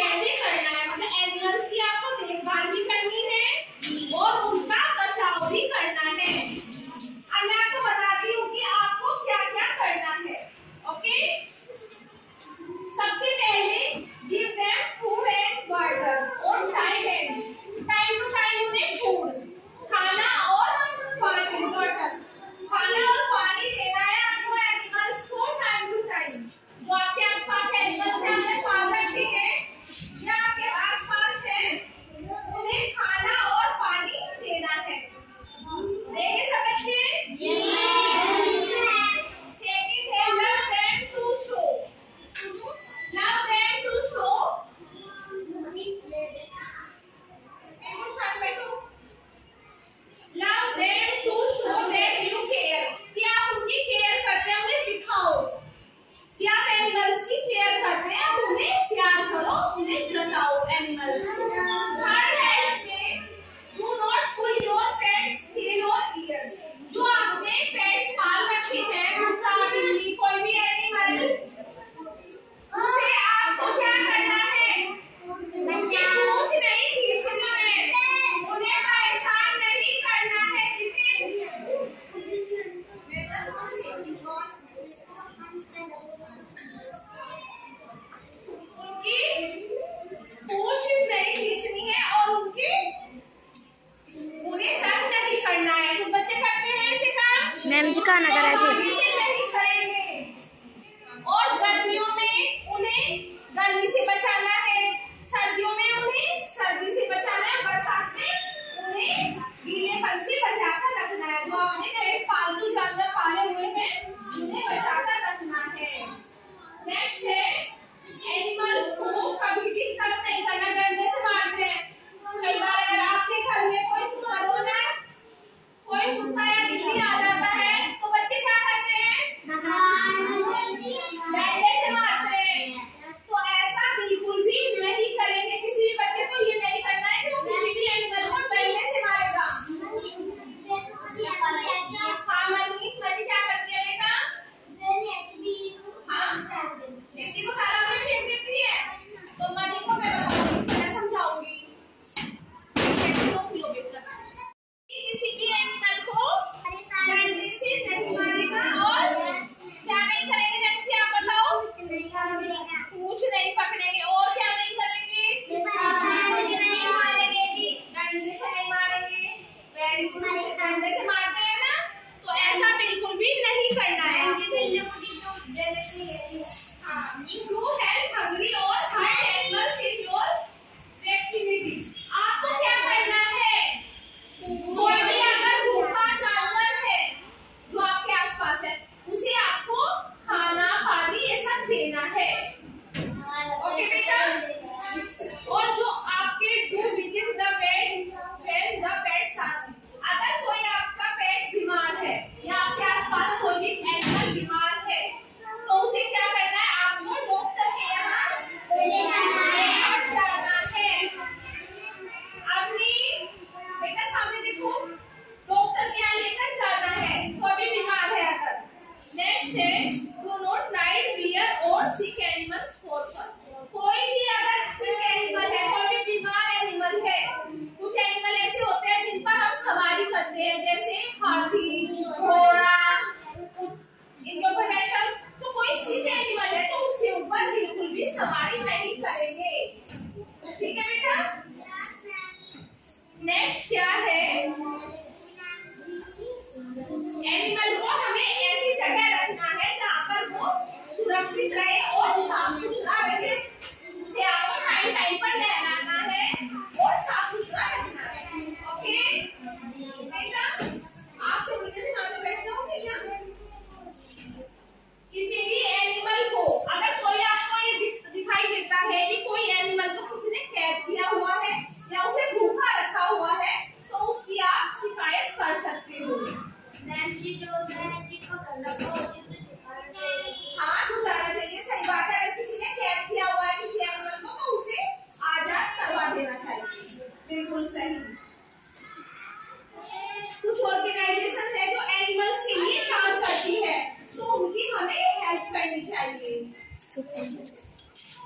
कैसे एमजी का नगर है जी। नेक्स्ट क्या है? एनिमल को हमें ऐसी जगह रखना है जहाँ पर वो सुरक्षित रहे और साफ़ सुथरा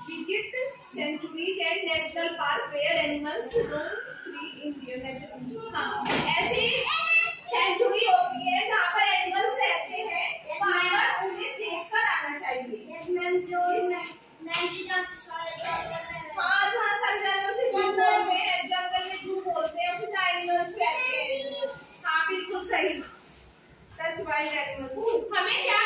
Digit Sanctuary and National Park where animals roam free in their natural हाँ ऐसे होती है जहाँ पर रहते हैं वहाँ पर उन्हें देख कर आना चाहिए। हाँ। जहाँ सारे जानवर से जंगल में। बोलते हैं उसे हैं। हाँ बिल्कुल सही। टच एनिमल्स हमें क्या